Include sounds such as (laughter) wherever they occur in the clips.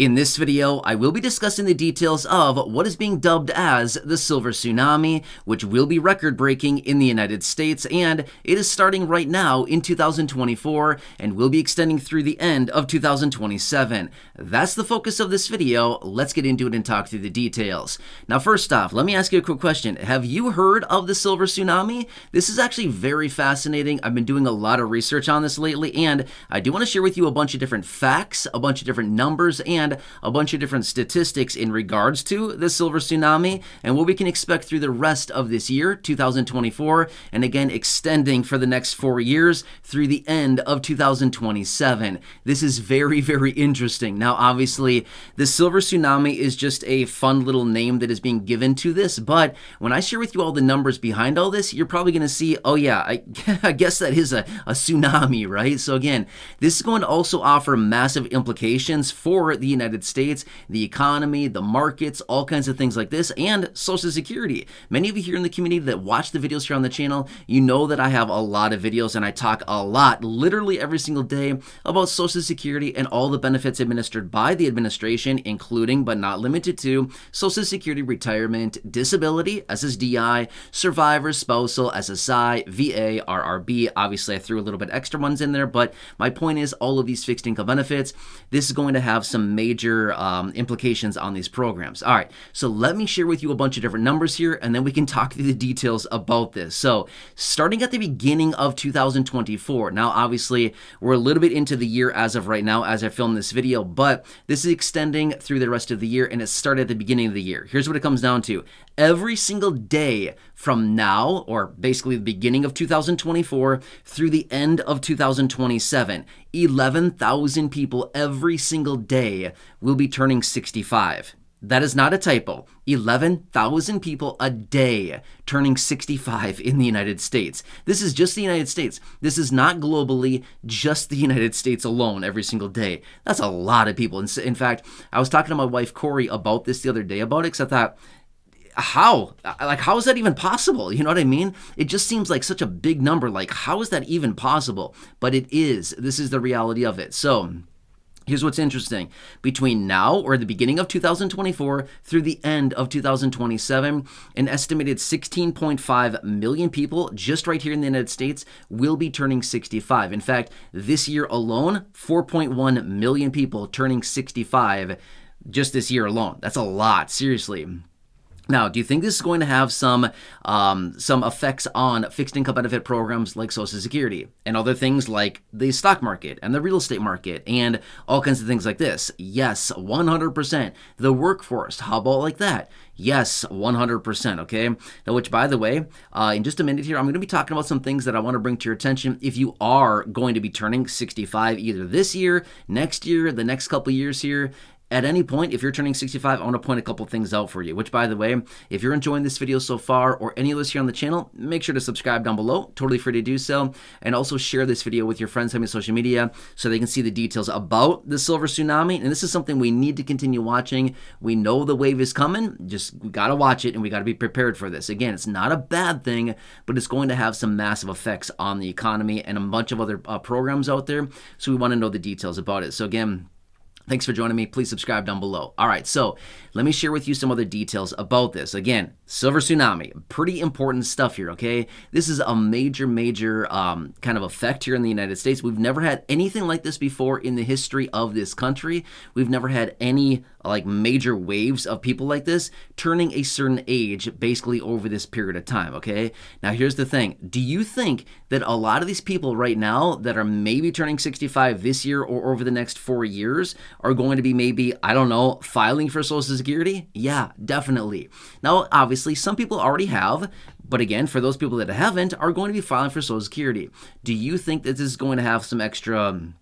In this video, I will be discussing the details of what is being dubbed as the Silver Tsunami, which will be record-breaking in the United States, and it is starting right now in 2024 and will be extending through the end of 2027. That's the focus of this video. Let's get into it and talk through the details. Now, first off, let me ask you a quick question. Have you heard of the Silver Tsunami? This is actually very fascinating. I've been doing a lot of research on this lately, and I do want to share with you a bunch of different facts, a bunch of different numbers, and a bunch of different statistics in regards to the silver tsunami and what we can expect through the rest of this year, 2024, and again extending for the next four years through the end of 2027. This is very, very interesting. Now, obviously, the silver tsunami is just a fun little name that is being given to this, but when I share with you all the numbers behind all this, you're probably going to see, oh yeah, I, (laughs) I guess that is a, a tsunami, right? So again, this is going to also offer massive implications for the United States, the economy, the markets, all kinds of things like this, and Social Security. Many of you here in the community that watch the videos here on the channel, you know that I have a lot of videos and I talk a lot, literally every single day, about Social Security and all the benefits administered by the administration, including but not limited to Social Security retirement, disability, SSDI, survivor, spousal, SSI, VA, RRB. Obviously, I threw a little bit extra ones in there, but my point is all of these fixed income benefits, this is going to have some major um, implications on these programs. All right, so let me share with you a bunch of different numbers here, and then we can talk through the details about this. So starting at the beginning of 2024, now obviously we're a little bit into the year as of right now as I film this video, but this is extending through the rest of the year, and it started at the beginning of the year. Here's what it comes down to. Every single day from now, or basically the beginning of 2024 through the end of 2027, 11,000 people every single day will be turning 65. That is not a typo. 11,000 people a day turning 65 in the United States. This is just the United States. This is not globally, just the United States alone every single day. That's a lot of people. In fact, I was talking to my wife Corey about this the other day about it because I thought, how like how is that even possible you know what i mean it just seems like such a big number like how is that even possible but it is this is the reality of it so Here's what's interesting. Between now or the beginning of 2024 through the end of 2027, an estimated 16.5 million people just right here in the United States will be turning 65. In fact, this year alone, 4.1 million people turning 65 just this year alone. That's a lot, seriously. Now, do you think this is going to have some um, some effects on fixed income benefit programs like Social Security and other things like the stock market and the real estate market and all kinds of things like this? Yes, 100%. The workforce, how about like that? Yes, 100%. Okay. Now, which, by the way, uh, in just a minute here, I'm going to be talking about some things that I want to bring to your attention. If you are going to be turning 65 either this year, next year, the next couple years here, at any point, if you're turning 65, I want to point a couple things out for you, which by the way, if you're enjoying this video so far or any of us here on the channel, make sure to subscribe down below, totally free to do so, and also share this video with your friends on social media so they can see the details about the silver tsunami, and this is something we need to continue watching. We know the wave is coming, just we got to watch it and we got to be prepared for this. Again, it's not a bad thing, but it's going to have some massive effects on the economy and a bunch of other uh, programs out there, so we want to know the details about it. So again, Thanks for joining me. Please subscribe down below. All right, so let me share with you some other details about this. Again, Silver Tsunami, pretty important stuff here, okay? This is a major, major um, kind of effect here in the United States. We've never had anything like this before in the history of this country. We've never had any like major waves of people like this turning a certain age basically over this period of time, okay? Now, here's the thing. Do you think that a lot of these people right now that are maybe turning 65 this year or over the next four years are going to be maybe, I don't know, filing for Social Security? Yeah, definitely. Now, obviously, some people already have, but again, for those people that haven't, are going to be filing for Social Security. Do you think that this is going to have some extra um,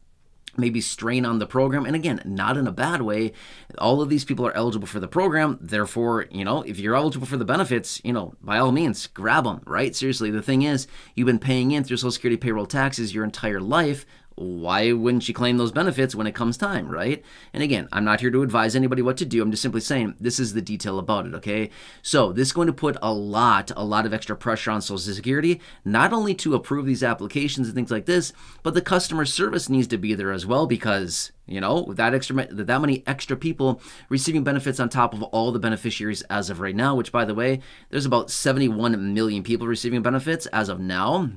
maybe strain on the program. And again, not in a bad way. All of these people are eligible for the program. Therefore, you know, if you're eligible for the benefits, you know, by all means, grab them, right? Seriously, the thing is, you've been paying in through Social Security payroll taxes your entire life why wouldn't she claim those benefits when it comes time, right? And again, I'm not here to advise anybody what to do. I'm just simply saying this is the detail about it, okay? So this is going to put a lot, a lot of extra pressure on Social Security, not only to approve these applications and things like this, but the customer service needs to be there as well because you know, with that extra that many extra people receiving benefits on top of all the beneficiaries as of right now, which by the way, there's about 71 million people receiving benefits as of now.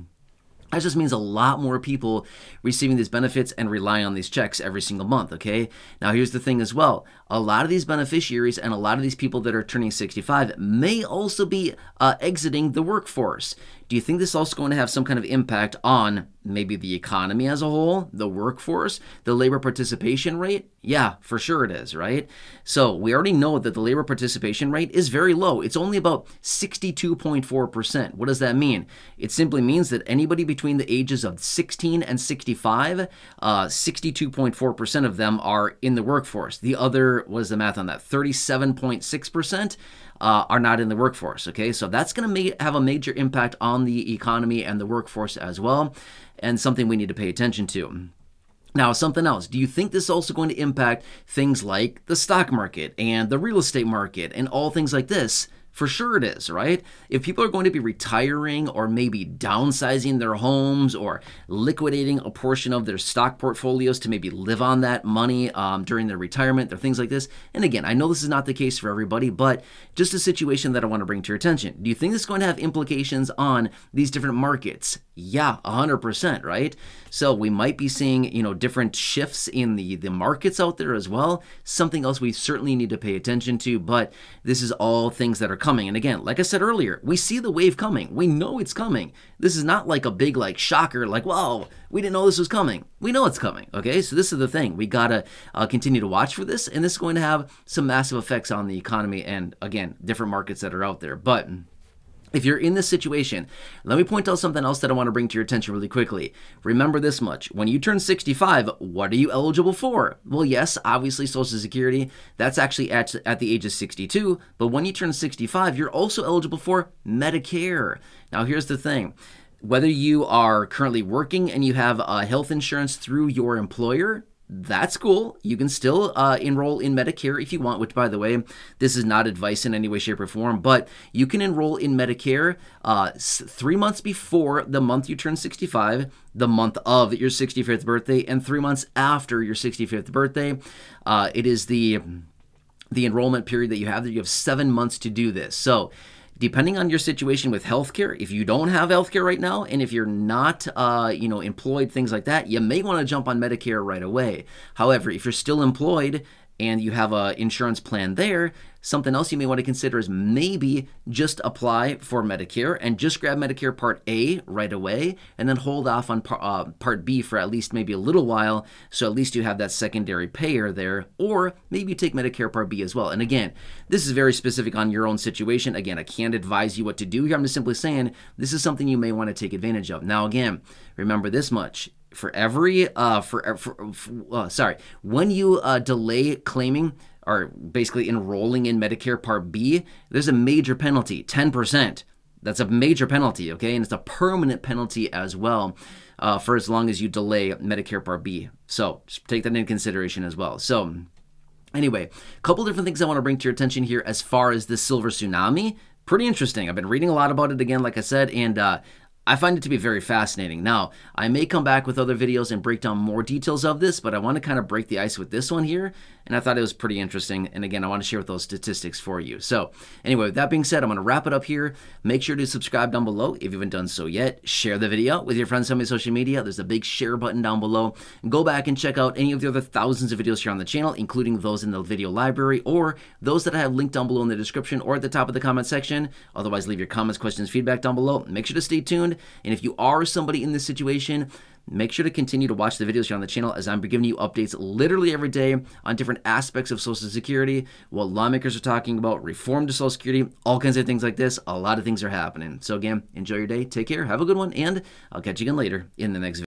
That just means a lot more people receiving these benefits and relying on these checks every single month, okay? Now, here's the thing as well. A lot of these beneficiaries and a lot of these people that are turning 65 may also be uh, exiting the workforce. Do you think this is also going to have some kind of impact on maybe the economy as a whole, the workforce, the labor participation rate? Yeah, for sure it is, right? So we already know that the labor participation rate is very low. It's only about 62.4%. What does that mean? It simply means that anybody between the ages of 16 and 65, 62.4% uh, of them are in the workforce. The other, what is the math on that? 37.6% uh, are not in the workforce. Okay, so that's going to have a major impact on the economy and the workforce as well, and something we need to pay attention to. Now, something else. Do you think this is also going to impact things like the stock market and the real estate market and all things like this? For sure it is, right? If people are going to be retiring or maybe downsizing their homes or liquidating a portion of their stock portfolios to maybe live on that money um, during their retirement or things like this. And again, I know this is not the case for everybody, but just a situation that I want to bring to your attention. Do you think this is going to have implications on these different markets? Yeah, 100%, right? So we might be seeing, you know, different shifts in the, the markets out there as well. Something else we certainly need to pay attention to, but this is all things that are coming. And again, like I said earlier, we see the wave coming. We know it's coming. This is not like a big like shocker, like, whoa, we didn't know this was coming. We know it's coming, okay? So this is the thing. We gotta uh, continue to watch for this, and this is going to have some massive effects on the economy and, again, different markets that are out there. But if you're in this situation, let me point out something else that I want to bring to your attention really quickly. Remember this much. When you turn 65, what are you eligible for? Well, yes, obviously Social Security, that's actually at, at the age of 62, but when you turn 65, you're also eligible for Medicare. Now, here's the thing. Whether you are currently working and you have a health insurance through your employer, that's cool. You can still uh, enroll in Medicare if you want, which, by the way, this is not advice in any way, shape, or form, but you can enroll in Medicare uh, three months before the month you turn 65, the month of your 65th birthday, and three months after your 65th birthday. Uh, it is the the enrollment period that you have. That you have seven months to do this. So depending on your situation with healthcare, if you don't have healthcare right now, and if you're not, uh, you know, employed, things like that, you may want to jump on Medicare right away. However, if you're still employed and you have a insurance plan there, something else you may want to consider is maybe just apply for Medicare and just grab Medicare Part A right away and then hold off on par, uh, Part B for at least maybe a little while so at least you have that secondary payer there or maybe you take Medicare Part B as well. And again, this is very specific on your own situation. Again, I can't advise you what to do here. I'm just simply saying this is something you may want to take advantage of. Now again, remember this much for every uh for, for, for uh, sorry when you uh, delay claiming or basically enrolling in Medicare Part B, there's a major penalty, 10%. That's a major penalty, okay? And it's a permanent penalty as well uh, for as long as you delay Medicare Part B. So just take that into consideration as well. So, anyway, a couple different things I want to bring to your attention here as far as the silver tsunami pretty interesting. I've been reading a lot about it again, like I said, and uh, I find it to be very fascinating. Now, I may come back with other videos and break down more details of this, but I want to kind of break the ice with this one here, and I thought it was pretty interesting. And again, I want to share with those statistics for you. So, anyway, with that being said, I'm going to wrap it up here. Make sure to subscribe down below if you haven't done so yet. Share the video with your friends on social media. There's a big share button down below. Go back and check out any of the other thousands of videos here on the channel, including those in the video library or those that I have linked down below in the description or at the top of the comment section. Otherwise, leave your comments, questions, feedback down below. Make sure to stay tuned and if you are somebody in this situation, make sure to continue to watch the videos here on the channel as I'm giving you updates literally every day on different aspects of Social Security, what lawmakers are talking about, reform to Social Security, all kinds of things like this. A lot of things are happening. So again, enjoy your day, take care, have a good one, and I'll catch you again later in the next video.